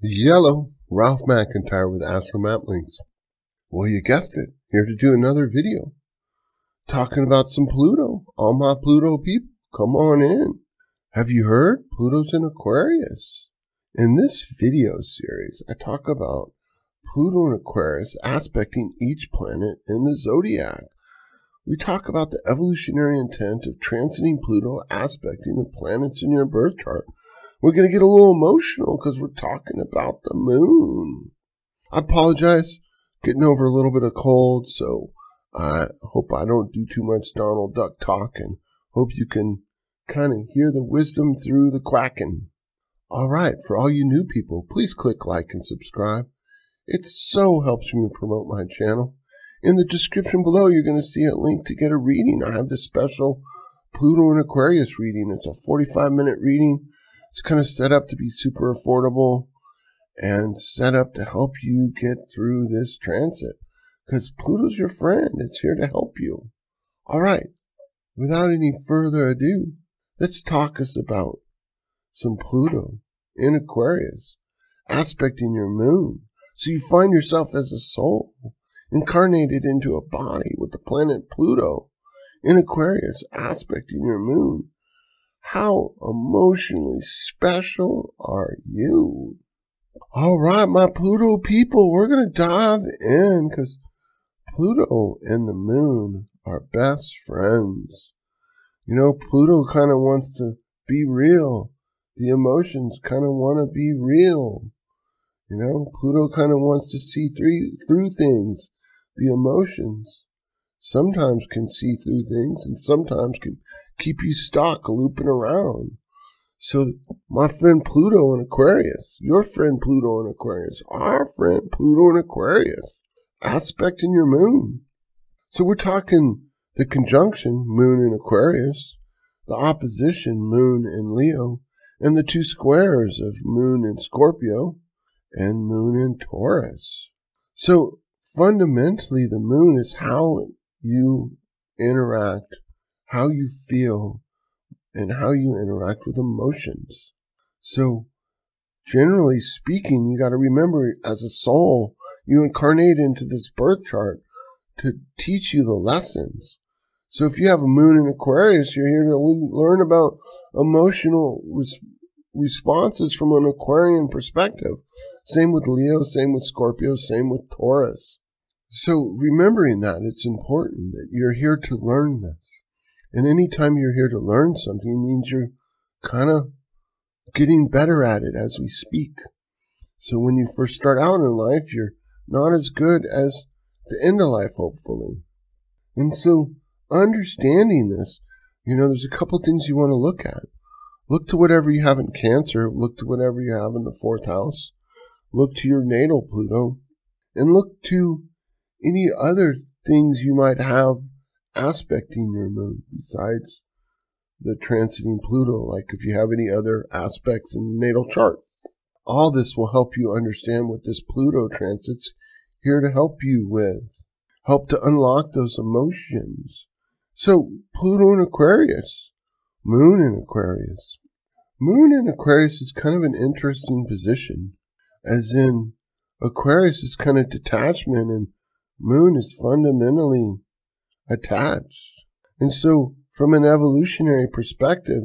Yellow, Ralph MacIntyre with Astromap Links. Well, you guessed it. Here to do another video. Talking about some Pluto. All my Pluto people, come on in. Have you heard? Pluto's in Aquarius. In this video series, I talk about Pluto and Aquarius aspecting each planet in the zodiac. We talk about the evolutionary intent of transiting Pluto aspecting the planets in your birth chart we're going to get a little emotional because we're talking about the moon. I apologize, getting over a little bit of cold, so I hope I don't do too much Donald Duck talking. Hope you can kind of hear the wisdom through the quacking. All right, for all you new people, please click like and subscribe. It so helps me promote my channel. In the description below, you're going to see a link to get a reading. I have this special Pluto and Aquarius reading. It's a 45 minute reading it's kind of set up to be super affordable and set up to help you get through this transit because Pluto's your friend. It's here to help you. All right. Without any further ado, let's talk us about some Pluto in Aquarius aspecting your moon. So you find yourself as a soul incarnated into a body with the planet Pluto in Aquarius aspecting your moon how emotionally special are you? All right, my Pluto people, we're going to dive in because Pluto and the moon are best friends. You know, Pluto kind of wants to be real. The emotions kind of want to be real. You know, Pluto kind of wants to see through, through things. The emotions sometimes can see through things and sometimes can keep you stuck looping around. So my friend Pluto in Aquarius, your friend Pluto in Aquarius, our friend Pluto in Aquarius, aspect in your moon. So we're talking the conjunction moon in Aquarius, the opposition moon in Leo, and the two squares of moon in Scorpio and moon in Taurus. So fundamentally the moon is how you interact how you feel and how you interact with emotions. So, generally speaking, you got to remember as a soul, you incarnate into this birth chart to teach you the lessons. So, if you have a moon in Aquarius, you're here to learn about emotional res- responses from an Aquarian perspective. Same with Leo, same with Scorpio, same with Taurus. So, remembering that, it's important that you're here to learn this. And anytime you're here to learn something means you're kind of getting better at it as we speak. So when you first start out in life, you're not as good as the end of life, hopefully. And so understanding this, you know, there's a couple things you want to look at. Look to whatever you have in Cancer, look to whatever you have in the fourth house, look to your natal Pluto, and look to any other things you might have aspecting your moon besides the transiting Pluto, like if you have any other aspects in the natal chart. All this will help you understand what this Pluto transit's here to help you with. Help to unlock those emotions. So, Pluto in Aquarius, Moon in Aquarius. Moon in Aquarius is kind of an interesting position, as in Aquarius is kind of detachment and Moon is fundamentally attached. And so, from an evolutionary perspective,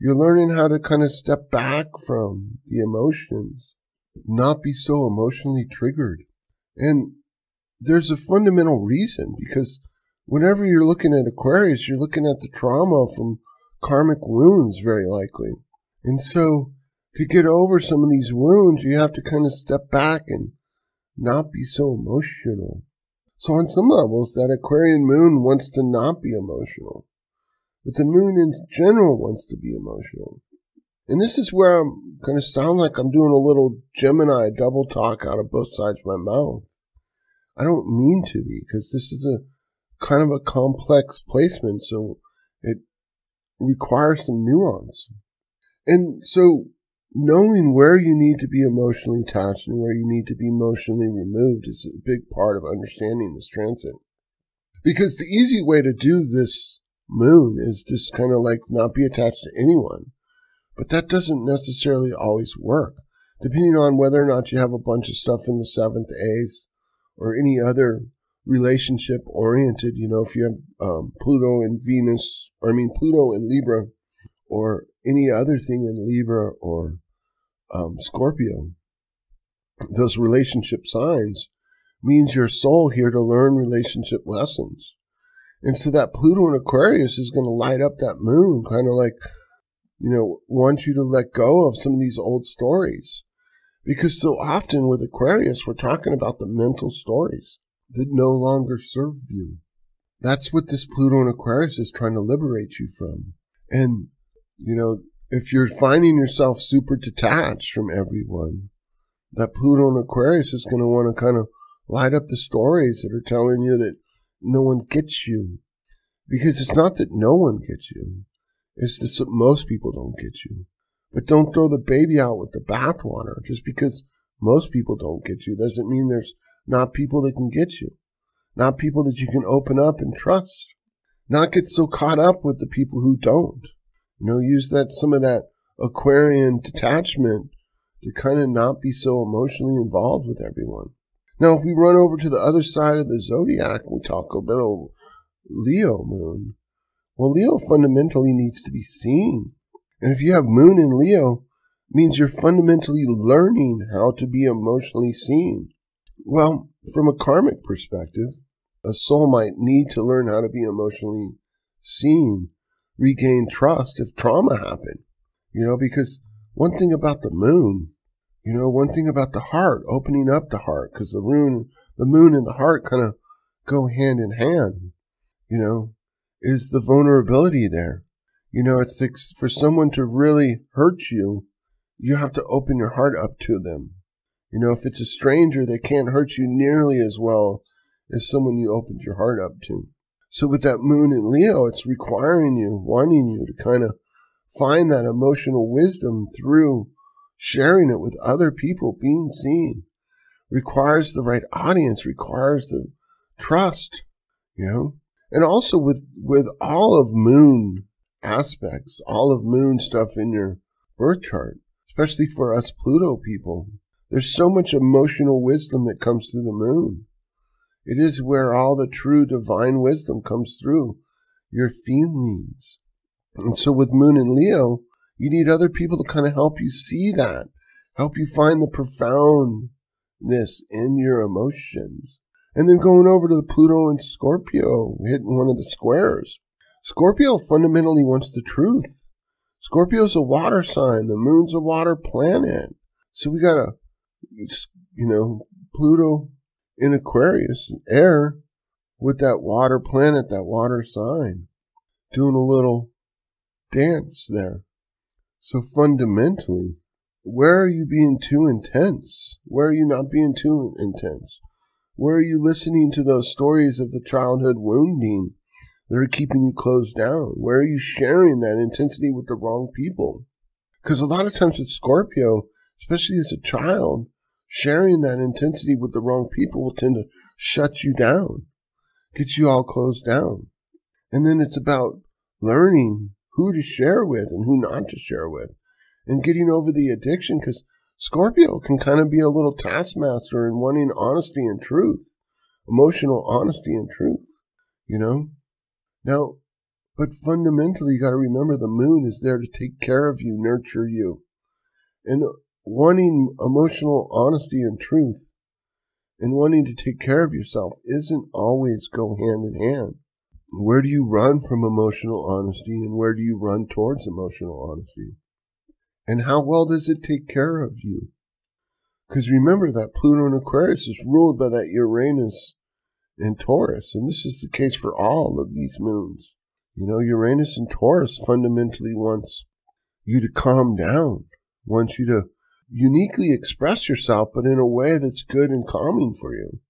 you're learning how to kind of step back from the emotions, not be so emotionally triggered. And there's a fundamental reason because whenever you're looking at Aquarius, you're looking at the trauma from karmic wounds, very likely. And so, to get over some of these wounds, you have to kind of step back and not be so emotional. So on some levels, that Aquarian moon wants to not be emotional. But the moon in general wants to be emotional. And this is where I'm going to sound like I'm doing a little Gemini double talk out of both sides of my mouth. I don't mean to be, because this is a kind of a complex placement, so it requires some nuance. And so knowing where you need to be emotionally attached and where you need to be emotionally removed is a big part of understanding this transit. Because the easy way to do this moon is just kind of like not be attached to anyone. But that doesn't necessarily always work. depending on whether or not you have a bunch of stuff in the seventh A's or any other relationship oriented, you know, if you have um, Pluto and Venus, or I mean, Pluto and Libra, or any other thing in Libra or um, Scorpio, those relationship signs means your soul here to learn relationship lessons. And so that Pluto in Aquarius is going to light up that moon, kind of like, you know, want you to let go of some of these old stories. Because so often with Aquarius, we're talking about the mental stories that no longer serve you. That's what this Pluto in Aquarius is trying to liberate you from. And, you know, if you're finding yourself super detached from everyone, that Pluto in Aquarius is going to want to kind of light up the stories that are telling you that no one gets you. Because it's not that no one gets you, it's just that most people don't get you. But don't throw the baby out with the bathwater. Just because most people don't get you doesn't mean there's not people that can get you, not people that you can open up and trust, not get so caught up with the people who don't. You know, use that some of that Aquarian detachment to kind of not be so emotionally involved with everyone. Now, if we run over to the other side of the zodiac, we talk a bit of Leo moon. Well, Leo fundamentally needs to be seen. And if you have moon in Leo, means you're fundamentally learning how to be emotionally seen. Well, from a karmic perspective, a soul might need to learn how to be emotionally seen, regain trust if trauma happened. You know, because one thing about the moon you know, one thing about the heart, opening up the heart, because the moon, the moon and the heart kind of go hand in hand. You know, is the vulnerability there? You know, it's like for someone to really hurt you, you have to open your heart up to them. You know, if it's a stranger, they can't hurt you nearly as well as someone you opened your heart up to. So with that moon in Leo, it's requiring you, wanting you to kind of find that emotional wisdom through sharing it with other people, being seen, requires the right audience, requires the trust, you know? And also with, with all of moon aspects, all of moon stuff in your birth chart, especially for us Pluto people, there's so much emotional wisdom that comes through the moon. It is where all the true divine wisdom comes through your feelings. And so with Moon and Leo, you need other people to kind of help you see that, help you find the profoundness in your emotions. And then going over to the Pluto and Scorpio, hitting one of the squares. Scorpio fundamentally wants the truth. Scorpio's a water sign. The moon's a water planet. So we got a, you know, Pluto in Aquarius, air, with that water planet, that water sign, doing a little dance there. So fundamentally, where are you being too intense? Where are you not being too intense? Where are you listening to those stories of the childhood wounding that are keeping you closed down? Where are you sharing that intensity with the wrong people? Because a lot of times with Scorpio, especially as a child, sharing that intensity with the wrong people will tend to shut you down, get you all closed down. And then it's about learning who to share with and who not to share with, and getting over the addiction because Scorpio can kind of be a little taskmaster in wanting honesty and truth, emotional honesty and truth, you know? Now, but fundamentally, you got to remember the moon is there to take care of you, nurture you. And wanting emotional honesty and truth and wanting to take care of yourself isn't always go hand in hand. Where do you run from emotional honesty and where do you run towards emotional honesty? And how well does it take care of you? Because remember that Pluto and Aquarius is ruled by that Uranus and Taurus, and this is the case for all of these moons. You know, Uranus and Taurus fundamentally wants you to calm down, wants you to uniquely express yourself, but in a way that's good and calming for you.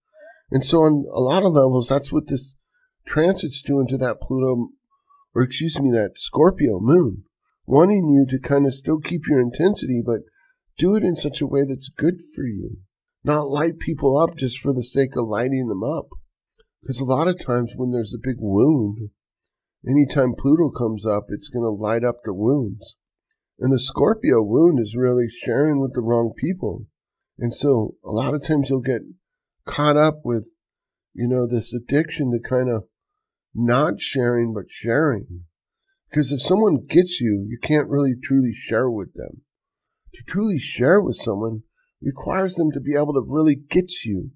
And so on a lot of levels, that's what this transits doing to that Pluto, or excuse me, that Scorpio moon, wanting you to kind of still keep your intensity, but do it in such a way that's good for you. Not light people up just for the sake of lighting them up. Because a lot of times when there's a big wound, anytime Pluto comes up, it's going to light up the wounds. And the Scorpio wound is really sharing with the wrong people. And so a lot of times you'll get caught up with, you know, this addiction to kind of not sharing, but sharing. Because if someone gets you, you can't really truly share with them. To truly share with someone requires them to be able to really get you.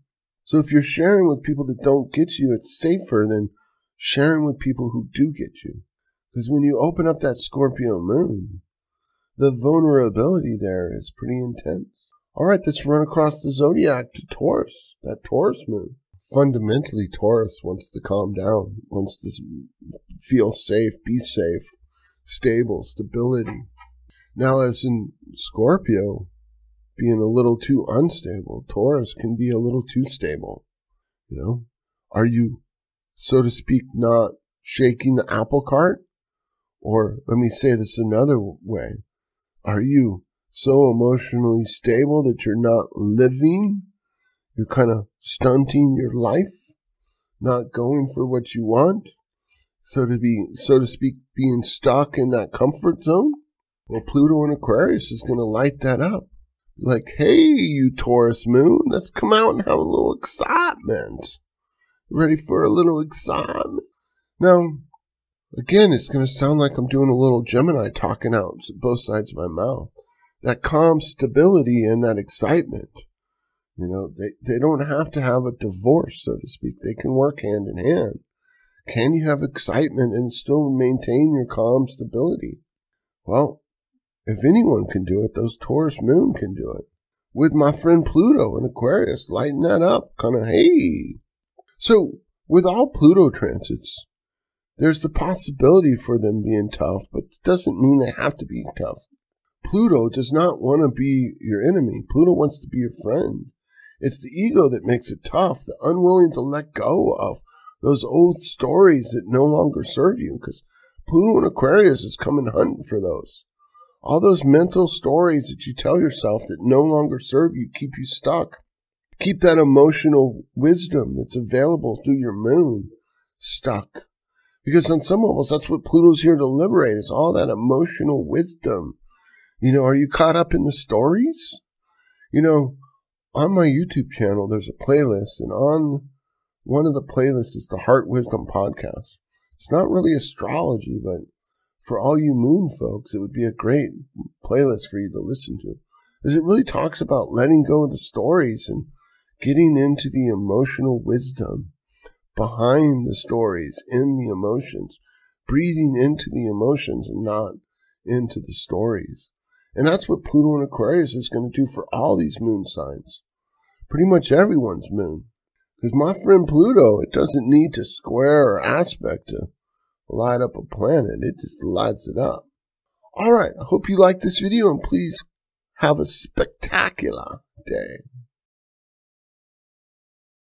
So if you're sharing with people that don't get you, it's safer than sharing with people who do get you. Because when you open up that Scorpio moon, the vulnerability there is pretty intense. All right, let's run across the zodiac to Taurus, that Taurus moon. Fundamentally, Taurus wants to calm down, wants to feel safe, be safe, stable, stability. Now, as in Scorpio, being a little too unstable, Taurus can be a little too stable. You know, are you, so to speak, not shaking the apple cart? Or let me say this another way. Are you so emotionally stable that you're not living? You're kind of stunting your life, not going for what you want? So to be, so to speak, being stuck in that comfort zone? Well, Pluto in Aquarius is going to light that up. Like, hey, you Taurus moon, let's come out and have a little excitement. Ready for a little excitement? Now, Again, it's going to sound like I'm doing a little Gemini talking out both sides of my mouth. That calm stability and that excitement. You know, they, they don't have to have a divorce, so to speak. They can work hand in hand. Can you have excitement and still maintain your calm stability? Well, if anyone can do it, those Taurus moon can do it. With my friend Pluto in Aquarius, lighting that up, kind of, hey. So, with all Pluto transits, there's the possibility for them being tough, but it doesn't mean they have to be tough. Pluto does not want to be your enemy. Pluto wants to be your friend. It's the ego that makes it tough, the unwilling to let go of those old stories that no longer serve you, because Pluto and Aquarius is coming hunting for those. All those mental stories that you tell yourself that no longer serve you keep you stuck. Keep that emotional wisdom that's available through your moon stuck. Because on some levels, that's what Pluto's here to liberate. It's all that emotional wisdom. You know, are you caught up in the stories? You know, on my YouTube channel, there's a playlist, and on one of the playlists is the Heart Wisdom podcast. It's not really astrology, but for all you moon folks, it would be a great playlist for you to listen to. Because it really talks about letting go of the stories and getting into the emotional wisdom behind the stories, in the emotions, breathing into the emotions and not into the stories. And that's what Pluto and Aquarius is going to do for all these moon signs. Pretty much everyone's moon. Because my friend Pluto, it doesn't need to square or aspect to light up a planet. It just lights it up. All right. I hope you liked this video and please have a spectacular day.